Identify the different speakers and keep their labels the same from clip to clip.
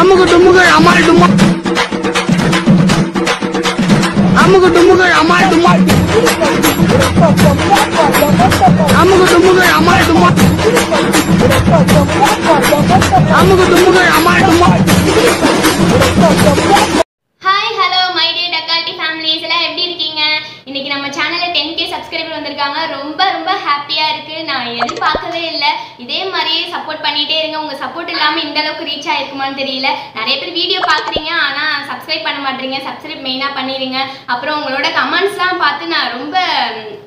Speaker 1: அமுகு டுமுகு அமால் டுமா அமுகு டுமுகு அமால் டுமா அமுகு டுமுகு அமால் டுமா அமுகு டுமுகு அமால் டுமா
Speaker 2: ஹாய் ஹலோ மை டே டக்கால்டி ஃபேமிலிஸ் எல்லாம் எப்படி இருக்கீங்க? இன்னைக்கு நம்ம சேனலில் டென் சப்ஸ்கிரைபர் வந்திருக்காங்க. ரொம்ப ரொம்ப ஹாப்பியாக இருக்குது நான் எதிர்பார்க்கவே இல்லை. இதே மாதிரியே சப்போர்ட் பண்ணிகிட்டே இருங்க. உங்கள் சப்போர்ட் இல்லாமல் இந்த அளவுக்கு ரீச் ஆகிருக்குமான்னு தெரியல. நிறைய பேர் வீடியோ பார்க்குறீங்க. ஆனால் சப்ஸ்கிரைப் பண்ண மாட்டீங்க சப்ஸ்கிரைப் மெயினாக பண்ணிடுங்க. அப்புறம் உங்களோட கமெண்ட்ஸ்லாம் பார்த்து நான் ரொம்ப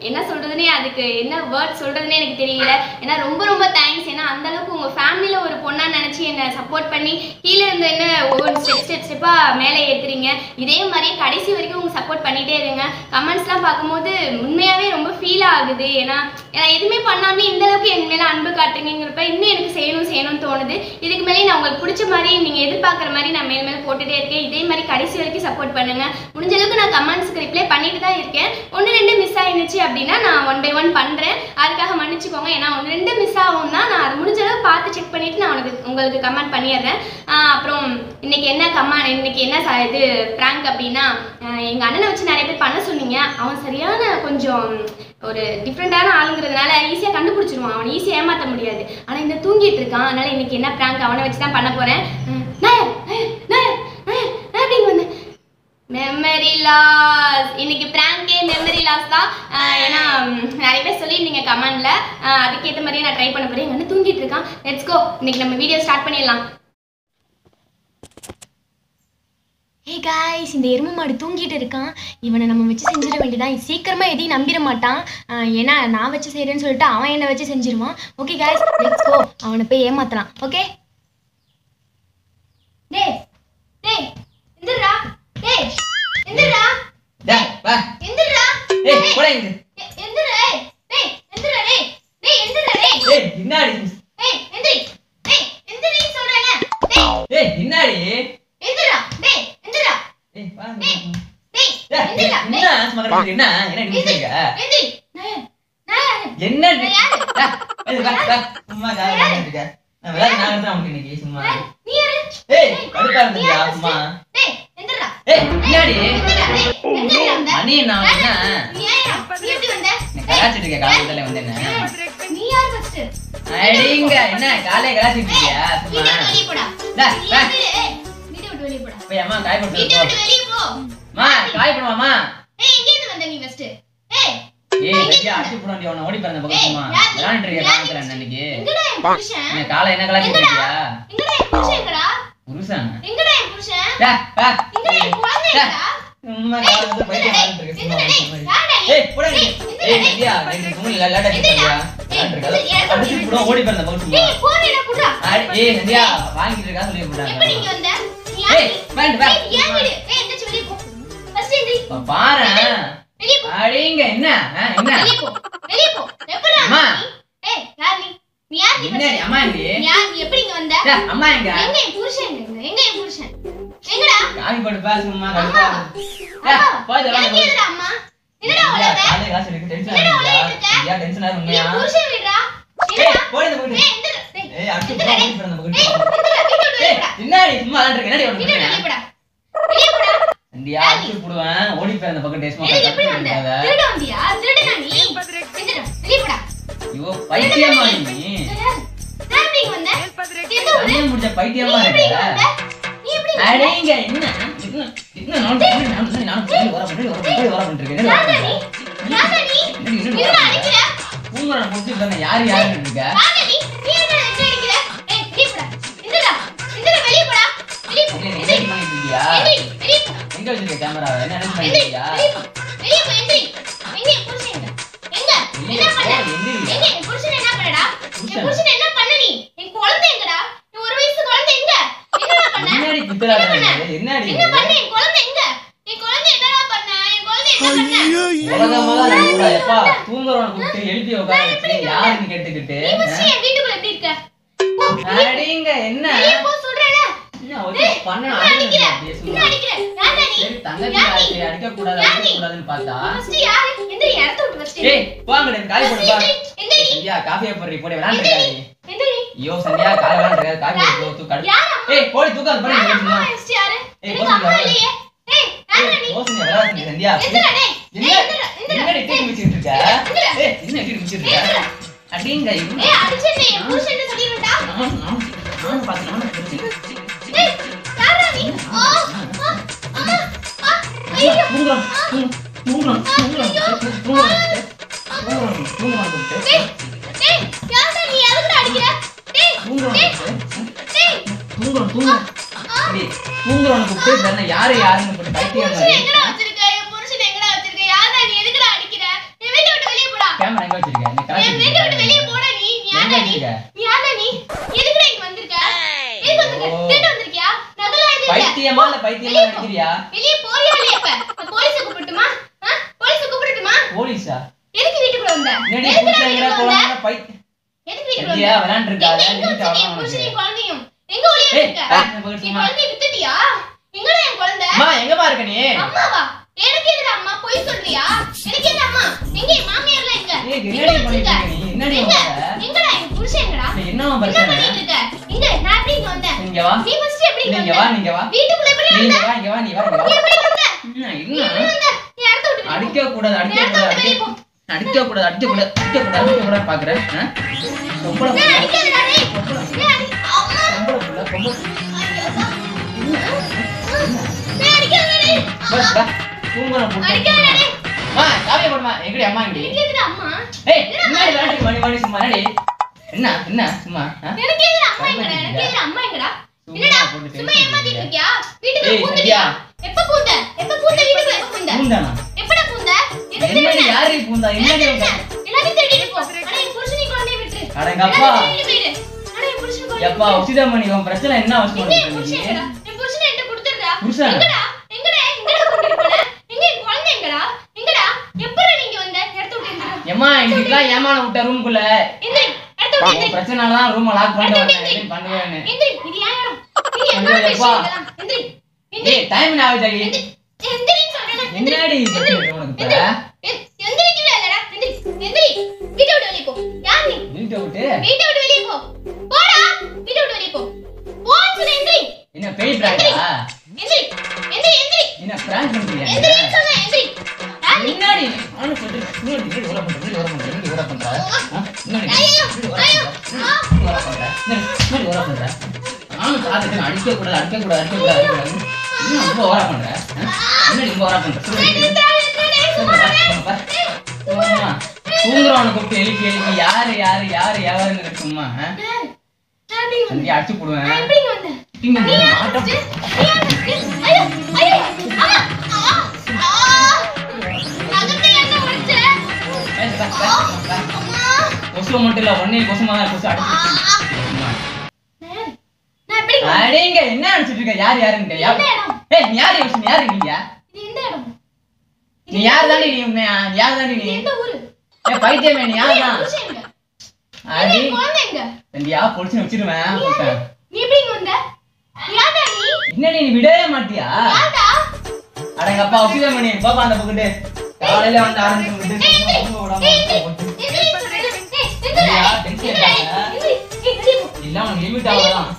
Speaker 2: என்ன சொல்கிறதுனே அதுக்கு என்ன வேர்ட் சொல்கிறதுனே எனக்கு தெரியல. ஏன்னா ரொம்ப ரொம்ப தேங்க்ஸ் ஏன்னா அந்தளவுக்கு உங்கள் ஃபேமிலி என்னை சப்போர்ட் பண்ணி கீழே இருந்து என்ன ஒவ்வொரு ஸ்டெப் ஸ்டெப் ஸ்டெப்பாக மேலே ஏற்றுறீங்க இதே மாதிரியே கடைசி வரைக்கும் உங்களுக்கு சப்போர்ட் பண்ணிகிட்டே இருங்க. கமெண்ட்ஸ்லாம் பார்க்கும்போது உண்மையாகவே ரொம்ப ஃபீல் ஆகுது. ஏன்னா எதுவுமே பண்ணாமே இந்த அளவுக்கு என் மேலே அன்பு காட்டுறீங்கிறப்ப இன்னும் எனக்கு செய்யணும் செய்யணும்னு தோணுது. இதுக்கு மேலே நான் உங்களுக்கு பிடிச்ச மாதிரி நீங்கள் எதிர்பார்க்குற மாதிரி நான் மேல் மேலே போட்டுகிட்டே இருக்கேன். இதே மாதிரி கடைசி வரைக்கும் சப்போர்ட் பண்ணுங்க. முடிஞ்ச அளவுக்கு நான் கமெண்ட்ஸ்க்கு ரிப்ளை பண்ணிட்டு தான் இருக்கேன். ஒன்று ஆயிருந்துச்சு அப்படின்னா நான் ஒன் பை ஒன் பண்ணுறேன் அதுக்காக மன்னிச்சுக்கோங்க. ஏன்னா ஒன்று ரெண்டு மிஸ் ஆகும் தான் நான் அது முடிஞ்ச அளவு பார்த்து செக் பண்ணிவிட்டு நான் உனக்கு உங்களுக்கு கமெண்ட் பண்ணிடுறேன். அப்புறம் இன்னைக்கு என்ன கமெண்ட் இன்னைக்கு என்ன இது ப்ராங்க் அப்படின்னா எங்கள் அண்ணனை வச்சு நிறைய பேர் பண்ண சொன்னீங்க. அவன் சரியான கொஞ்சம் ஒரு டிஃப்ரெண்டான ஆளுங்கிறதுனால ஈஸியாக கண்டுபிடிச்சிருவான். அவனை ஈஸியாக ஏமாற்ற முடியாது. ஆனால் இந்த தூங்கிட்டு இருக்கான். அதனால இன்னைக்கு என்ன ப்ராங்க் அவனை வச்சு தான் பண்ண போகிறேன் நான் நாயர் அப்படின்னு வந்தேன் மெமரி லாஸ் இன்னைக்கு பிராங்கே மெமரி லாஸ் தான். ஏன்னா நிறைய பேர் சொல்லியிருந்தீங்க கமெண்ட்ல அதுக்கேற்ற மாதிரியே நான் ட்ரை பண்ண போறேன். எங்க தூங்கிட்டு இருக்கான். லெட்ஸ் கோ இன்னைக்கு நம்ம வீடியோ ஸ்டார்ட் பண்ணிடலாம். ஹே காய்ஸ் இந்த எருமை மாடு தூங்கிட்டு இருக்கான். இவனை நம்ம வச்சு செஞ்சிட வேண்டியதான் சீக்கிரமா எதையும் நம்பிட மாட்டான். ஏன்னா நான் வச்சு செய்யறேன்னு சொல்லிட்டு அவன் என்ன வச்சு செஞ்சிருவான். ஓகே காய்ஸ் லெட்ஸ் கோ அவனை போய் ஏமாத்தலாம். ஓகே டேய் டேய் எந்திரா டேய் எந்திரா
Speaker 3: டேய், வா.
Speaker 2: எந்திரா
Speaker 3: ஏய், போடா இங்க.
Speaker 2: எ- எந்திரா ஏய். டேய் எந்திரா டேய் டேய் எந்திரா டேய்
Speaker 3: ஏய், என்னாடி?
Speaker 2: ஏய் எந்திரி. டேய் எந்திரி சொல்றேனே டேய்
Speaker 3: ஏய், என்னாடி?
Speaker 2: எந்திரா டேய் எந்திரா
Speaker 3: ஏய், வா, வா,
Speaker 2: டேய்
Speaker 3: வா.
Speaker 2: டேய்
Speaker 3: டேய்,
Speaker 2: எந்திரா
Speaker 3: என்ன கிடக்குது? என்ன? என்ன
Speaker 2: எந்திரி.
Speaker 3: என்ன வா, வா. சும்மா இருக்க. நான் வந்து உனக்கு இன்னைக்கு சும்மா.
Speaker 2: நீ யாரு?
Speaker 3: ஏய், கடுப்பா.
Speaker 2: டேய் எந்திரா
Speaker 3: ஏய், என்னாடி? மணி நான் என்ன? கலாச்சிட்டு இருக்கேன், காலையில வந்து என்ன?
Speaker 2: நீ யார் ஃபர்ஸ்ட்
Speaker 3: அடிங்க, என்ன? காலையில கலாச்சிட்டு இருக்கியா, சும்மா?
Speaker 2: வெளிய போடா.
Speaker 3: டேய்,
Speaker 2: நீ
Speaker 3: வா.
Speaker 2: யாரு? ஏய், வீட்டை விட்டு வெளிய போடா.
Speaker 3: போய் அம்மா காய் போட்டு
Speaker 2: வீட்டை
Speaker 3: போ.
Speaker 2: விட்டு வெளிய போ.
Speaker 3: அம்மா, காய் போடுவாம்மா.
Speaker 2: ஏய் எங்க இருந்து வந்த நீ ஃபர்ஸ்ட் ஏய்
Speaker 3: ஏய், வெட்டியா அடிச்சு போடாண்டி, உன்னை ஓடி இந்த பக்கம் இருக்க காலத்துல
Speaker 2: புருஷன்?
Speaker 3: என்ன காலை என்ன கலாச்சிட்டு? இருக்கியா?
Speaker 2: எங்கடா என் புருஷன் எங்கடா?
Speaker 3: புருஷன்?
Speaker 2: எங்கடா
Speaker 3: டேய், ஓடி நதியா, வாங்கிட்டு இருக்கா சொல்லி போட்டாங்க.
Speaker 2: எப்படி இங்க வந்த நீ
Speaker 3: ஏய்,
Speaker 2: யாரு
Speaker 3: வேண்டாம், வா.
Speaker 2: ஏய் ஏன் வீடு ஏய் எந்திரச்சு வெளிய போ ஃபர்ஸ்ட் எந்திரி
Speaker 3: இப்ப பாரேன்.
Speaker 2: வெளிய போ
Speaker 3: அடிங்க, என்ன என்ன அம்மா. எங்க
Speaker 2: யார் எப்படி இங்க வந்த?
Speaker 3: டேய், அம்மா எங்க?
Speaker 2: எங்க என் புருஷன் எங்க எங்க என் புருஷன்? எங்கடா? அம்மா.
Speaker 3: டேய், போய்
Speaker 2: எனக்கு அம்மா? என்னடா
Speaker 3: நதியா,
Speaker 2: உலக?
Speaker 3: காலையில காசு எடுக்க tension
Speaker 2: என்னடா
Speaker 3: ஆகுதுடா.
Speaker 2: உலகிட்டு இருக்க?
Speaker 3: நதியா, tension ஆகுது உண்மையா?
Speaker 2: புருஷன் என்னடா?
Speaker 3: போடி இந்த
Speaker 2: டேய் டேய். ஏய் எந்திர வீட்டை
Speaker 3: என்னடி சும்மா?
Speaker 2: வெளிய போடா. வெளிய போடா.
Speaker 3: போடுவேன். ஓடி போய் அந்த பக்கம் டேஸ்மா
Speaker 2: ஏய் எப்படி வந்த?
Speaker 3: கட்டாத.
Speaker 2: திருட வந்தியா திருடனா நீ? எந்திர வெளிய போடா.
Speaker 3: ஐயோ, பைத்தியமா நீ. பைத்தியமா இருக்க? அடேங்க என்ன? என்ன? என்ன? நான் நான் நான் வர பண்ணி வர பண்ணி வர பண்ணிட்டு இருக்கேன்
Speaker 2: யாரா யாரா நீ?
Speaker 3: என்னடி, என்னடி
Speaker 2: நீ?
Speaker 3: வர
Speaker 2: அடிக்கிற?
Speaker 3: பூங்குற முடிச்சு பித்தரா
Speaker 2: என்ன என்ன பண்ண? என் குழந்தை எங்க? என் குழந்தை என்னடா பண்ண? என் குழந்தை என்ன பண்ண?
Speaker 3: உலகமாக இருக்கா எப்பா? தூங்குறவனை கூப்பிட்டு எழுப்பி உட்கார வச்சு யாருன்னு கேட்டுக்கிட்டு
Speaker 2: நீ ஃபர்ஸ்ட் என் வீட்டுக்குள்ள எப்படி இருக்க? போ
Speaker 3: அடேங்க என்ன?
Speaker 2: வெளிய போ சொல்றேல
Speaker 3: என்ன வச்சு பண்ண
Speaker 2: அடிக்கிற? என்ன அடிக்கிற? நீ?
Speaker 3: சரி தங்கச்சி அடிக்க கூடாது அடிக்க? கூடாதுன்னு பார்த்தா?
Speaker 2: ஃபர்ஸ்ட் யாரு? ஃபர்ஸ்ட்
Speaker 3: ஏய் போங்க காலி போடு பா சந்தியா காஃபியா போடுறி போடு
Speaker 2: எந்திரி.
Speaker 3: ஐயோ சந்தியா காலை விளையாண்டு இருக்காது காஃபி போடு தூ கடு
Speaker 2: யார்
Speaker 3: ஏய் போடி தூக்காத போடி
Speaker 2: யாரு
Speaker 3: நீ
Speaker 2: அம்மா
Speaker 3: சும்மா.
Speaker 2: வயசு யாரு?
Speaker 3: ஏய்,
Speaker 2: அம்மா
Speaker 3: யாரு?
Speaker 2: இல்லையே. ஏய், யாருடா நீ?
Speaker 3: விளையாடுறீங்க, சந்தியா.
Speaker 2: எந்திரா, டேய். எந்திரா, எந்திரா.
Speaker 3: இருக்க? ஏய், என்ன டீ குடிச்சிட்டு இருக்க? அடிங்க, இவன்
Speaker 2: ஏய், புருஷன்ட்ட சொல்லிடுவேன்டா.
Speaker 3: நானும் நானும் நானும் பார்த்து நானும் குடிச்சேன்.
Speaker 2: ஏய், யாருடா நீ? ஆ, அம்மா, ஐயோ.
Speaker 3: தூங்குறோம், தூங்குறோம், தூங்குறோம், தூங்குறோம், தூங்குறவனை கூப்பிட்டு தானே யாரு யாருன்னு போட்டு பைத்தியம் மாதிரி.
Speaker 2: எங்கடா வச்சிருக்க? என் புருஷனை எங்கடா வச்சிருக்க? யாருடா நீ? எதுக்குடா அடிக்கிற? என் வீட்டை விட்டு வெளியே போடா.
Speaker 3: கேமரா எங்க வச்சிருக்க? நீ கலாய்ச்சிட்டு
Speaker 2: என் வீட்டை விட்டு
Speaker 3: இருக்க.
Speaker 2: வெளியே போடா நீ. நீ யாருடா
Speaker 3: எங்க
Speaker 2: நீ?
Speaker 3: வச்சிருக்க?
Speaker 2: நீ யாருடா நீ? எதுக்குடா இங்க வந்திருக்க? எதுக்கு வந்திருக்க?
Speaker 3: ஓ.
Speaker 2: திருட்டு வந்திருக்கியா? நகைலாம் எதுவும் இல்ல.
Speaker 3: பைத்தியமா இல்ல பைத்தியமா
Speaker 2: வெளியே போ.
Speaker 3: நினைக்கிறியா
Speaker 2: வெளியே போறியா இல்லையா இப்ப? நான் போலீஸை எதுக்கு வீட்டுக்குள்ள வந்த?
Speaker 3: என்னடி
Speaker 2: எதுக்குடா
Speaker 3: புருஷன் எங்கடா
Speaker 2: வீட்டுக்குள்ள வந்த?
Speaker 3: குழந்தை பைத்தியம்
Speaker 2: எதுக்கு வீட்டுக்குள்ள வந்த?
Speaker 3: இருக்காத,
Speaker 2: எங்க- வச்சிருக்க. குழந்தையும்? எங்க ஒளியா இருக்க? நீ. குழந்தைய வித்துட்டியா? எங்கடா என் குழந்தை?
Speaker 3: அம்மா எங்கம்மா இருக்க நீ
Speaker 2: அம்மாவா? எனக்கு எதுடா அம்மா? பொய் சொல்றியா? எனக்கு எது அம்மா? எங்க என் மாமியார்லாம் எங்க?
Speaker 3: ஏய்,
Speaker 2: எங்க
Speaker 3: என்னடி பண்ணிட்டு
Speaker 2: வச்சிருக்க?
Speaker 3: இருக்க நீ? என்னடி
Speaker 2: எங்க?
Speaker 3: பண்ற?
Speaker 2: எங்கடா என் புருஷன் எங்கடா?
Speaker 3: நீ என்னம்மா
Speaker 2: என்ன
Speaker 3: பிரச்சனை
Speaker 2: பண்ணிட்டு இருக்க? எங்க? நான் எப்படி இங்க வந்தேன்?
Speaker 3: இங்க வா
Speaker 2: நீ first எப்படி இங்க
Speaker 3: நீங்க? வா நீங்க வா
Speaker 2: வீட்டுக்குள்ள எப்படி
Speaker 3: நீங்க
Speaker 2: வந்த?
Speaker 3: வா இங்க வா நீ வா இங்க
Speaker 2: நீ
Speaker 3: வா
Speaker 2: எப்படி வந்த?
Speaker 3: என்ன என்ன?
Speaker 2: நீ விட்டு போ.
Speaker 3: அடிக்க கூடாது அடிக்க கூடாது. அடிக்க கூடாது அடிக்க கூடாது அடிக்க கூடாது அடிக்க கூடாது பாக்குறேன் பொம்பளை பஸ், பா. தூங்குறேன் புள்ள.
Speaker 2: அடிக்காதடா, டேய்.
Speaker 3: அம்மா, சாவியை போடுமா. எங்கடி அம்மா எங்கடி?
Speaker 2: எதுடா அம்மா?
Speaker 3: ஏய், என்னடி விளையாட்டுக்கு மணி மணி சும்மா என்னடி? என்ன என்ன சும்மா?
Speaker 2: எனக்கு எதுடா அம்மா எங்கடா? எனக்கு எதுடா அம்மா எங்கடா? என்னடா? சும்மா ஏமாத்திட்டு? இருக்கியா? வீட்டுக்குள்ள
Speaker 3: ஏய்,
Speaker 2: பூந்துட்டியா? எப்ப பூந்த? எப்ப பூந்த? வீட்டுக்குள்ள எப்ப பூந்த?
Speaker 3: பூந்தானா?
Speaker 2: எப்படா பூந்த?
Speaker 3: என்னடி? யாரு பூந்தா என்னடி
Speaker 2: என்ன? எல்லாத்தையும் திருடிட்டு போ. ஆனா என் புருஷனையும் குழந்தையும் விட்டுரு.
Speaker 3: அடங்கப்பா.
Speaker 2: புருஷன்
Speaker 3: எப்பா உசிதமணி உன் பிரச்சனை என்ன அவசியம்
Speaker 2: எங்க புருஷன்? எங்கடா? புருஷனை என்கிட்ட கொடுத்துடுடா.
Speaker 3: புருஷன்?
Speaker 2: எங்கடா? எங்கடா? எங்கடா கொண்டுட்டு போன? எங்க என் குழந்தை எங்கடா? எங்கடா? எப்படா நீங்க வந்த? இடத்த விட்டு எந்திரா.
Speaker 3: இன்னைக்குலாம் ஏமான விட்ட ரூம்குள்ள. பிரச்சனால தான் ரூமை லாக் பண்ணிட்டு பண்ணுவேன்னு. ஏய் டைம் என்ன ஆகுது. என்னடி உனக்கு
Speaker 2: எந்திரிக்கவே இல்லடா. எந்திரி. எந்திரி. வீட்டை விட்டு வெளிய போ. யார் நீ?
Speaker 3: வீட்டை விட்டு
Speaker 2: வீட்டை
Speaker 3: அடிக்க கூடாது அடிக்க கூடாது அடிக்க கூடாது அடிக்க கூடாது என்ன ரொம்ப ஓர பண்ற? ஆ? என்னடி ரொம்ப ஓர
Speaker 2: இரு.
Speaker 3: தூங்குறவனை கூப்பிட்டு எழுப்பி எழுப்பி யாரு யாரு யாரு யாருன்னு அடிச்சு போடுவேன்.
Speaker 2: நீ யார்
Speaker 3: மாட்டம். கொசு இல்ல ஒன்னே கொசுமா கொசு. அடிச்சு
Speaker 2: நான் யாரு? நான் எப்படி இங்க வந்தேன்?
Speaker 3: அடேங்க என்ன அடிச்சிட்டு இருக்க யார் யாருன்னு தெரியா? ஏய் நீ யாரு யோசி நீ யாரு நீங்க
Speaker 2: இது எந்த இடம்?
Speaker 3: நீ யார் தாண்டி நீ உண்மை யார் தாண்டி நீ
Speaker 2: இது எந்த ஊரு?
Speaker 3: ஏய் பைத்தியமே நீ யார் தான்? அடி
Speaker 2: என் குழந்தை எங்க?
Speaker 3: தண்டியா பொடிச்சு வச்சிருவேன்
Speaker 2: நீ யாரு? எப்படி இங்க வந்த? யார்டா நீ?
Speaker 3: என்ன நீ விடவே மாட்டியா? அடங்க அப்பா உசிதம் பண்ணி பாப்பா அந்த பக்கத்து காலையில வந்து ஆரம்பிச்சு விட்டு. இல்ல லிமிட் ஆகலாம்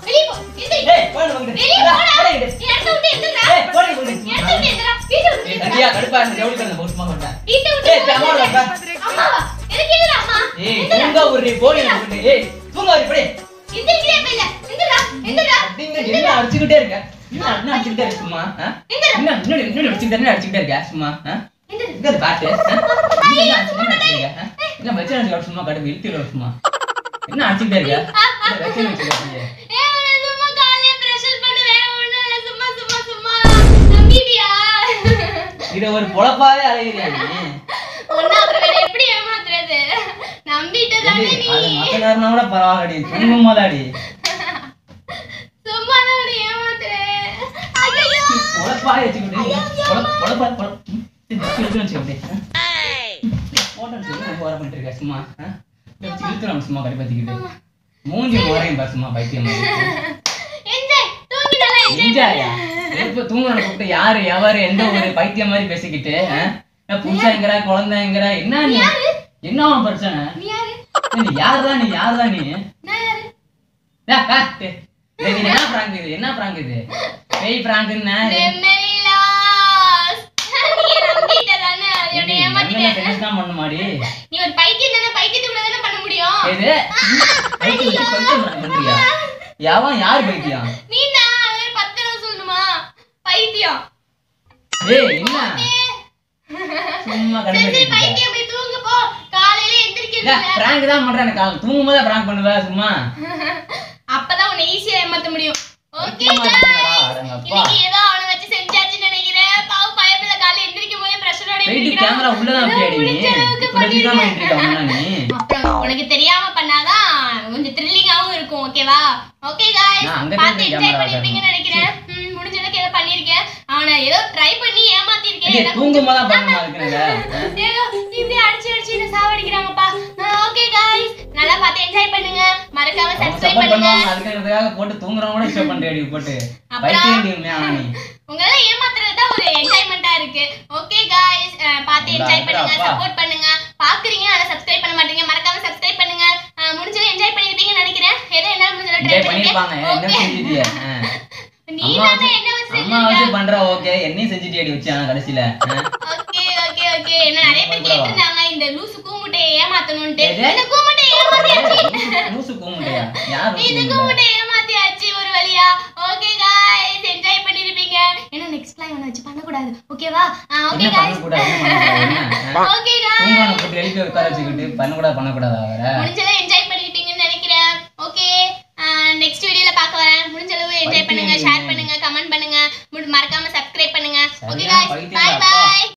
Speaker 3: அடிச்சுக்கிட்டே இருக்க? என்ன அடிச்சுக்கிட்டே இருக்க சும்மா. என்ன இன்னொரு அடிச்சுக்கிட்டே இருக்க சும்மா? அது பாட்டு. என்ன வச்சு சும்மா கடுப்பு இழுத்து சும்மா. என்ன அடிச்சுக்கிட்டே இருக்க? இத ஒரு பொழப்பாவே அலையிறியா நீ?
Speaker 2: ஒண்ணு அப்புறம் வேற எப்படி ஏமாத்துறது? நம்பிட்டு தானே
Speaker 3: ஏண்டி,
Speaker 2: நீ?
Speaker 3: அது மத்த நேரம்னா கூட பரவாயில்லடி. போதாடி
Speaker 2: சும்மா தான்.
Speaker 3: பொழப்பாவே வச்சுக்கிட்டு பொழப்பா போட்டோன்னு சொல்லி வர பண்ணிட்டு இருக்க சும்மா. இழுத்துறான் சும்மா கடுப்பத்திக்கிட்டு மூஞ்சி முறையும் பாரு சும்மா பைத்தியம் என்ஜாயா.
Speaker 2: பண்ணு.
Speaker 3: எப்ப தூங்குறவனை கூப்பிட்டு யாரு எவரு எந்த ஒரு பைத்தியம் மாதிரி பேசிக்கிட்டு புருஷங்கிற குழந்தைங்கிற என்ன நீ? என்ன பிரச்சனை?
Speaker 2: நீ யாரு?
Speaker 3: நீ யாருதான் நீ யாருதான் நீ? என்ன prank இது? என்ன prank இது? பேய் prank-ன்னா
Speaker 2: Memory loss. நீ நீ ஒரு பைத்தியம் தானே, பைத்தியத்துக்குள்ள தானே பண்ண முடியும்.
Speaker 3: எது? பைத்தியம் பண்றியா யார் பைத்தியம்?
Speaker 2: நீதான், அது பத்து தடவை சொல்லணுமா? பைத்தியம்.
Speaker 3: ஏய் என்ன? சும்மா கண்டுபிடிச்சிருக்க
Speaker 2: பைத்தியம், போய் தூங்கு போ. காலையில எந்திரிக்கிறது.
Speaker 3: பிராங்க் தான் பண்றேன் அவன் தூங்கும் போது பிராங்க் பண்ணுவ சும்மா.
Speaker 2: அப்பதான் உன்னை ஈஸியா ஏமாத்த முடியும். ஓகே. இன்னைக்கு ஏதோ அவனை வச்சு செஞ்சாச்சுன்னு நினைக்கிறேன். பாவம் பயப்பில்ல காலையில எந்திரிக்கும் போதே பிரஷரோட
Speaker 3: வெயிட் கேமரா உள்ளதான் அப்படியாடி நீ இப்படி வச்சு தான் பண்ணிட்டு இருக்க அவனா நீ
Speaker 2: உனக்கு தெரியாம பண்ணாதான் கொஞ்சம் த்ரில்லிங்காவும் இருக்கும் ஓகேவா ஓகே
Speaker 3: அங்க
Speaker 2: பார்த்து என்ஜாய் பண்ணிருப்பீங்கன்னு நினைக்கிறேன் ம், முடிஞ்ச அளவுக்கு ஏதோ பண்ணிருக்கேன் அவனை ஏதோ ட்ரை பண்ணி ஏமாத்திருக்கேன்.
Speaker 3: தூங்கும் போது பண்ணணுமா இருக்குங்க
Speaker 2: ஏதோ இப்படி அடிச்சு அடிச்சு என்ன சாவடிக்கிறாங்கப்பா. ஓகே காய்ஸ் நல்லா பார்த்து என்ஜாய் பண்ணுங்க. மறக்காம சப்ஸ்கிரைப் பண்ணுங்க.
Speaker 3: அதுக்காக போட்டு தூங்குறவங்க கூட ஷோ பண்றியாடி போட்டு.
Speaker 2: அப்புறம்?
Speaker 3: பைத்தியம் நீ?
Speaker 2: ஏமாத்துறது தான் ஒரு என்ஜாய்மெண்டா இருக்கு. ஓகே காய்ஸ் பார்த்து என்ஜாய் பண்ணுங்க. சப்போர்ட் பண்ணுங்க. பாக்குறீங்க ஆனா சப்ஸ்கிரைப் பண்ண மாட்டீங்க மறக்காம சப்ஸ்கிரைப் பண்ணுங்க. முடிஞ்சதை என்ஜாய் பண்ணிருப்பீங்கன்னு நினைக்கிறேன். ஏதோ என்ன முடிஞ்சதை ட்ரை
Speaker 3: பண்ணிருப்பாங்க என்ன அம்மா ஓகே.
Speaker 2: என்ன நிறைய இந்த லூசு கூமுட்டையை ஒரு வழியா. ஓகே गाइस என்ஜாய் பண்ணிருப்பீங்க. ஏன்னா நெக்ஸ்ட் லைவ் நான் ஓகேவா ஓகே
Speaker 3: गाइस
Speaker 2: என்ஜாய்
Speaker 3: பண்ணிட்டீங்கன்னு நினைக்கிறேன். ஓகே நெக்ஸ்ட் என்ஜாய்
Speaker 2: பண்ணுங்க ஷேர்
Speaker 3: பண்ணுங்க கமெண்ட் பண்ணுங்க. மறக்காம சப்ஸ்கிரைப் பண்ணுங்க. ஓகே பாய்
Speaker 2: பாய்